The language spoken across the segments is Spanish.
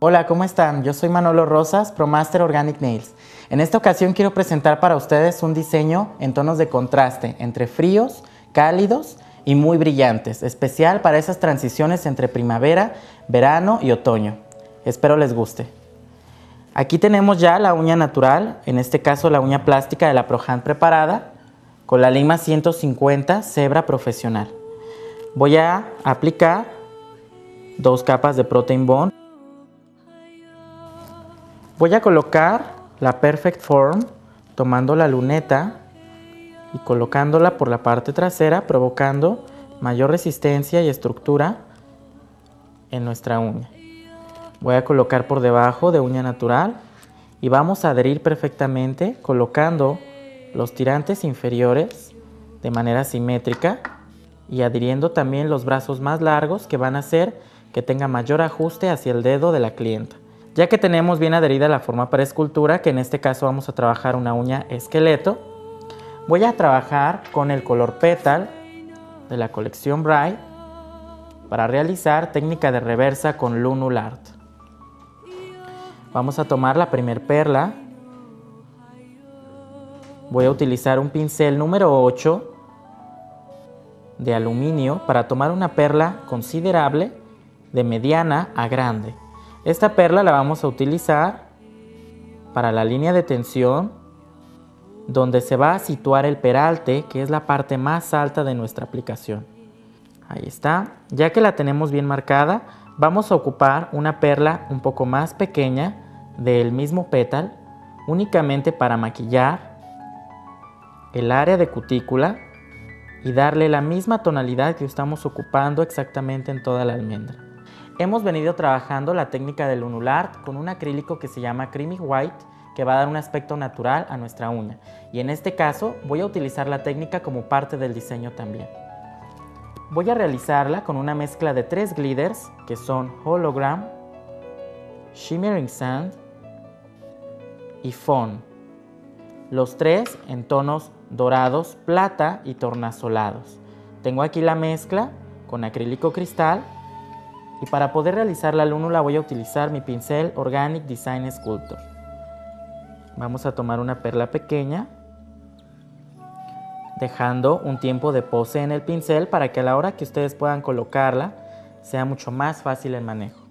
Hola, ¿cómo están? Yo soy Manolo Rosas, ProMaster Organic Nails. En esta ocasión quiero presentar para ustedes un diseño en tonos de contraste entre fríos, cálidos y muy brillantes, especial para esas transiciones entre primavera, verano y otoño. Espero les guste. Aquí tenemos ya la uña natural, en este caso la uña plástica de la ProHand preparada, con la lima 150 Zebra Profesional. Voy a aplicar dos capas de Protein Bond Voy a colocar la Perfect Form tomando la luneta y colocándola por la parte trasera, provocando mayor resistencia y estructura en nuestra uña. Voy a colocar por debajo de uña natural y vamos a adherir perfectamente colocando los tirantes inferiores de manera simétrica y adhiriendo también los brazos más largos que van a hacer que tenga mayor ajuste hacia el dedo de la clienta. Ya que tenemos bien adherida la forma para escultura, que en este caso vamos a trabajar una uña esqueleto, voy a trabajar con el color Petal de la colección Bright para realizar técnica de reversa con Lunul Art. Vamos a tomar la primer perla. Voy a utilizar un pincel número 8 de aluminio para tomar una perla considerable de mediana a grande. Esta perla la vamos a utilizar para la línea de tensión donde se va a situar el peralte, que es la parte más alta de nuestra aplicación. Ahí está. Ya que la tenemos bien marcada, vamos a ocupar una perla un poco más pequeña del mismo pétal, únicamente para maquillar el área de cutícula y darle la misma tonalidad que estamos ocupando exactamente en toda la almendra. Hemos venido trabajando la técnica del Art con un acrílico que se llama Creamy White que va a dar un aspecto natural a nuestra uña. Y en este caso voy a utilizar la técnica como parte del diseño también. Voy a realizarla con una mezcla de tres glitters que son Hologram, Shimmering Sand y Fawn. Los tres en tonos dorados, plata y tornasolados. Tengo aquí la mezcla con acrílico cristal y para poder realizar la lúnula voy a utilizar mi pincel Organic Design Sculptor. Vamos a tomar una perla pequeña, dejando un tiempo de pose en el pincel para que a la hora que ustedes puedan colocarla sea mucho más fácil el manejo.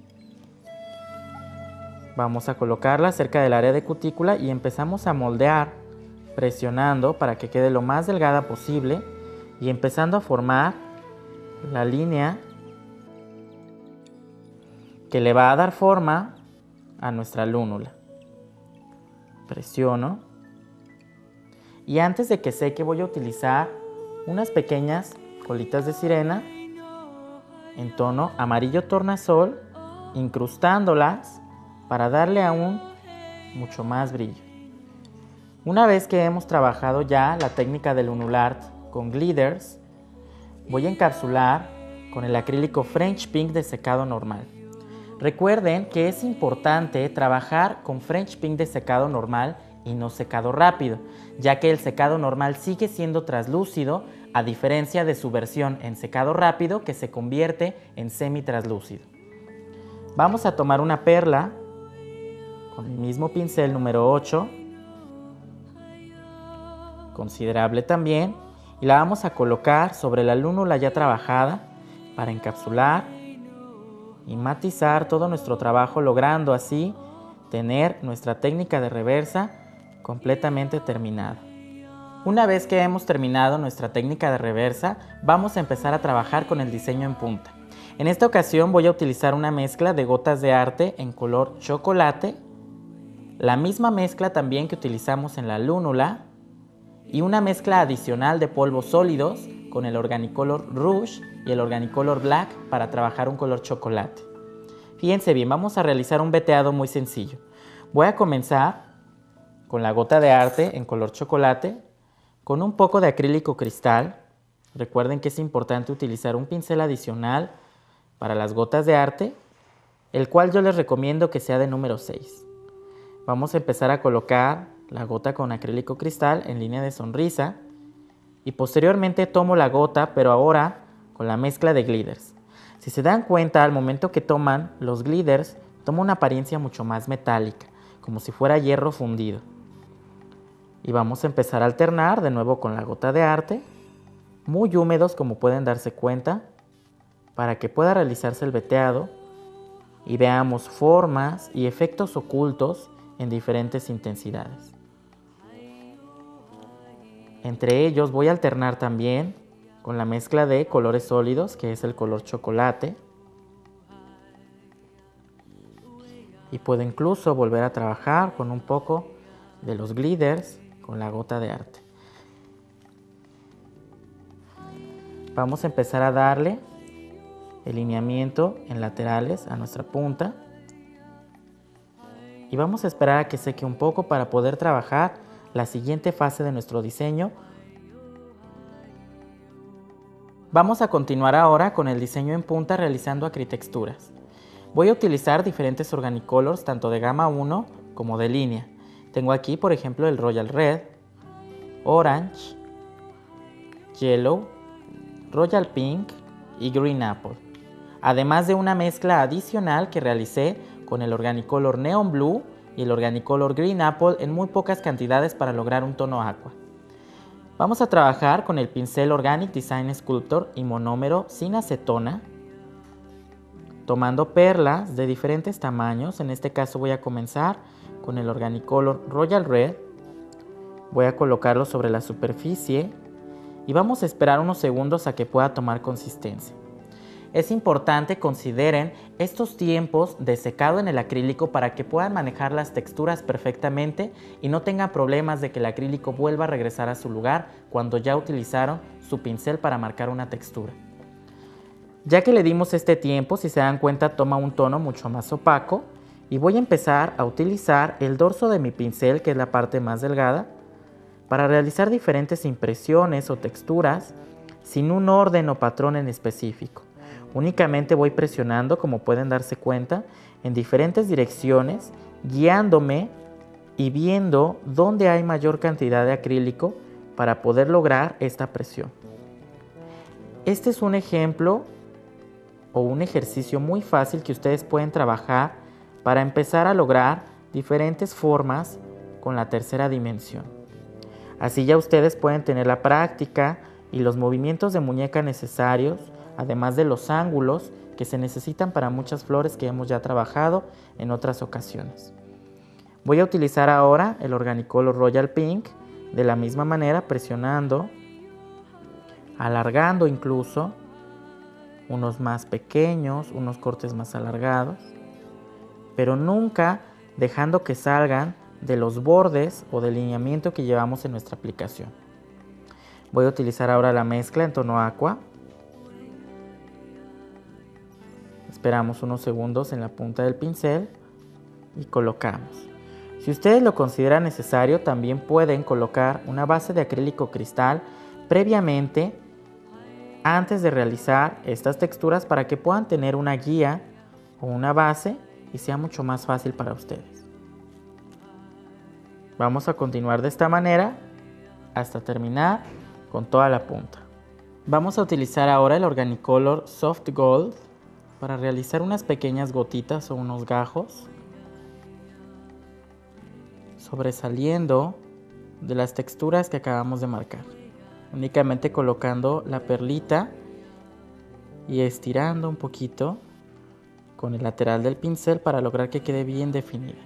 Vamos a colocarla cerca del área de cutícula y empezamos a moldear presionando para que quede lo más delgada posible y empezando a formar la línea que le va a dar forma a nuestra lúnula. Presiono. Y antes de que seque voy a utilizar unas pequeñas colitas de sirena en tono amarillo tornasol, incrustándolas para darle aún mucho más brillo. Una vez que hemos trabajado ya la técnica del Lunulart con glitters, voy a encapsular con el acrílico French Pink de secado normal. Recuerden que es importante trabajar con French Pink de secado normal y no secado rápido, ya que el secado normal sigue siendo translúcido a diferencia de su versión en secado rápido que se convierte en semi-translúcido. Vamos a tomar una perla con el mismo pincel número 8, considerable también, y la vamos a colocar sobre la lúnula ya trabajada para encapsular y matizar todo nuestro trabajo logrando así tener nuestra técnica de reversa completamente terminada. Una vez que hemos terminado nuestra técnica de reversa, vamos a empezar a trabajar con el diseño en punta. En esta ocasión voy a utilizar una mezcla de gotas de arte en color chocolate, la misma mezcla también que utilizamos en la lúnula y una mezcla adicional de polvos sólidos con el Organicolor Rouge y el Organicolor Black para trabajar un color chocolate. Fíjense bien, vamos a realizar un veteado muy sencillo. Voy a comenzar con la gota de arte en color chocolate, con un poco de acrílico cristal. Recuerden que es importante utilizar un pincel adicional para las gotas de arte, el cual yo les recomiendo que sea de número 6. Vamos a empezar a colocar la gota con acrílico cristal en línea de sonrisa y posteriormente tomo la gota, pero ahora con la mezcla de glitters. Si se dan cuenta, al momento que toman los glitters, toma una apariencia mucho más metálica, como si fuera hierro fundido. Y vamos a empezar a alternar de nuevo con la gota de arte, muy húmedos como pueden darse cuenta, para que pueda realizarse el veteado y veamos formas y efectos ocultos en diferentes intensidades. Entre ellos voy a alternar también con la mezcla de colores sólidos, que es el color chocolate. Y puedo incluso volver a trabajar con un poco de los glitters con la gota de arte. Vamos a empezar a darle el lineamiento en laterales a nuestra punta. Y vamos a esperar a que seque un poco para poder trabajar la siguiente fase de nuestro diseño. Vamos a continuar ahora con el diseño en punta realizando acritexturas. Voy a utilizar diferentes organicolors tanto de gama 1 como de línea. Tengo aquí por ejemplo el Royal Red, Orange, Yellow, Royal Pink y Green Apple. Además de una mezcla adicional que realicé con el Organicolor Neon Blue y el Organicolor Green Apple en muy pocas cantidades para lograr un tono aqua. Vamos a trabajar con el pincel Organic Design Sculptor y monómero sin acetona, tomando perlas de diferentes tamaños. En este caso voy a comenzar con el Organicolor Royal Red. Voy a colocarlo sobre la superficie y vamos a esperar unos segundos a que pueda tomar consistencia es importante consideren estos tiempos de secado en el acrílico para que puedan manejar las texturas perfectamente y no tengan problemas de que el acrílico vuelva a regresar a su lugar cuando ya utilizaron su pincel para marcar una textura. Ya que le dimos este tiempo, si se dan cuenta toma un tono mucho más opaco y voy a empezar a utilizar el dorso de mi pincel, que es la parte más delgada, para realizar diferentes impresiones o texturas sin un orden o patrón en específico. Únicamente voy presionando, como pueden darse cuenta, en diferentes direcciones, guiándome y viendo dónde hay mayor cantidad de acrílico para poder lograr esta presión. Este es un ejemplo o un ejercicio muy fácil que ustedes pueden trabajar para empezar a lograr diferentes formas con la tercera dimensión. Así ya ustedes pueden tener la práctica y los movimientos de muñeca necesarios además de los ángulos que se necesitan para muchas flores que hemos ya trabajado en otras ocasiones. Voy a utilizar ahora el Organicolor Royal Pink de la misma manera presionando, alargando incluso, unos más pequeños, unos cortes más alargados, pero nunca dejando que salgan de los bordes o del lineamiento que llevamos en nuestra aplicación. Voy a utilizar ahora la mezcla en tono aqua Esperamos unos segundos en la punta del pincel y colocamos. Si ustedes lo consideran necesario, también pueden colocar una base de acrílico cristal previamente antes de realizar estas texturas para que puedan tener una guía o una base y sea mucho más fácil para ustedes. Vamos a continuar de esta manera hasta terminar con toda la punta. Vamos a utilizar ahora el Organicolor Soft Gold para realizar unas pequeñas gotitas o unos gajos sobresaliendo de las texturas que acabamos de marcar. Únicamente colocando la perlita y estirando un poquito con el lateral del pincel para lograr que quede bien definida.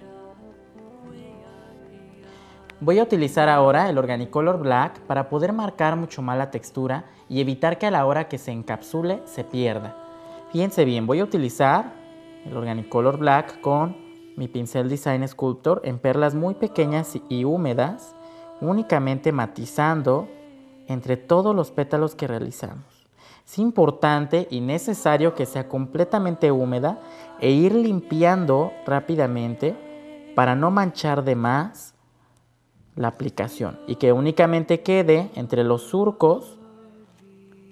Voy a utilizar ahora el Organicolor Black para poder marcar mucho más la textura y evitar que a la hora que se encapsule se pierda. Fíjense bien, voy a utilizar el Organicolor Black con mi pincel Design Sculptor en perlas muy pequeñas y húmedas, únicamente matizando entre todos los pétalos que realizamos. Es importante y necesario que sea completamente húmeda e ir limpiando rápidamente para no manchar de más la aplicación y que únicamente quede entre los surcos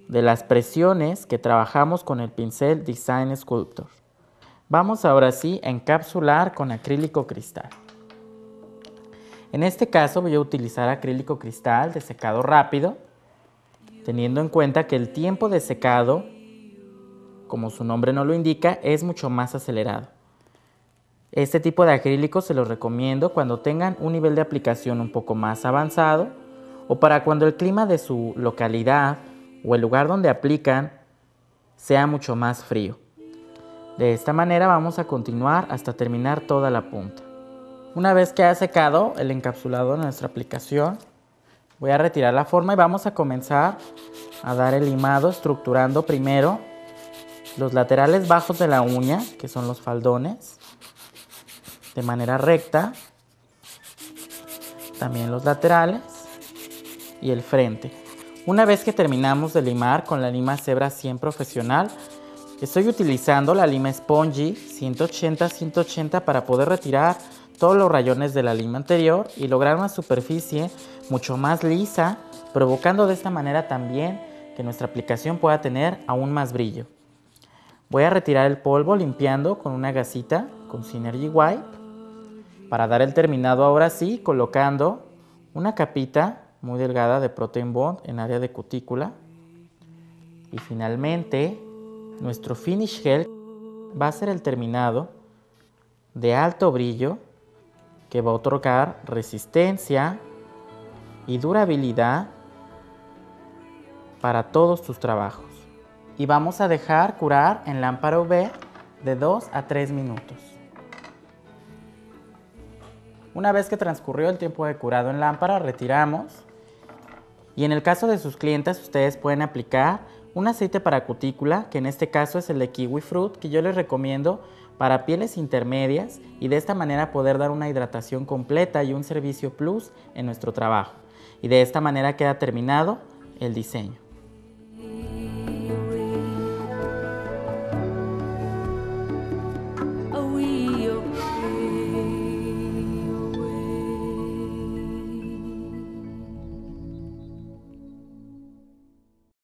de las presiones que trabajamos con el pincel Design Sculptor. Vamos ahora sí a encapsular con acrílico cristal. En este caso voy a utilizar acrílico cristal de secado rápido, teniendo en cuenta que el tiempo de secado, como su nombre no lo indica, es mucho más acelerado. Este tipo de acrílico se los recomiendo cuando tengan un nivel de aplicación un poco más avanzado o para cuando el clima de su localidad o el lugar donde aplican sea mucho más frío. De esta manera vamos a continuar hasta terminar toda la punta. Una vez que ha secado el encapsulado de nuestra aplicación, voy a retirar la forma y vamos a comenzar a dar el limado estructurando primero los laterales bajos de la uña, que son los faldones, de manera recta, también los laterales y el frente. Una vez que terminamos de limar con la lima cebra 100 profesional, estoy utilizando la lima Spongy 180-180 para poder retirar todos los rayones de la lima anterior y lograr una superficie mucho más lisa, provocando de esta manera también que nuestra aplicación pueda tener aún más brillo. Voy a retirar el polvo limpiando con una gasita con Synergy Wipe para dar el terminado ahora sí colocando una capita muy delgada de Protein Bond en área de cutícula y finalmente nuestro Finish Gel va a ser el terminado de alto brillo que va a otorgar resistencia y durabilidad para todos tus trabajos. Y vamos a dejar curar en lámpara UV de 2 a 3 minutos. Una vez que transcurrió el tiempo de curado en lámpara, retiramos. Y en el caso de sus clientes, ustedes pueden aplicar un aceite para cutícula, que en este caso es el de kiwi fruit, que yo les recomiendo para pieles intermedias y de esta manera poder dar una hidratación completa y un servicio plus en nuestro trabajo. Y de esta manera queda terminado el diseño.